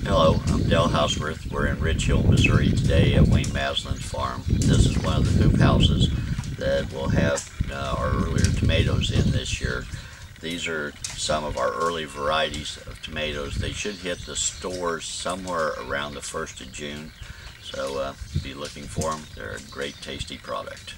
Hello, I'm Dell Houseworth. We're in Rich Hill, Missouri today at Wayne Mazlin's farm. This is one of the hoop houses that will have uh, our earlier tomatoes in this year. These are some of our early varieties of tomatoes. They should hit the stores somewhere around the 1st of June. So uh, be looking for them. They're a great tasty product.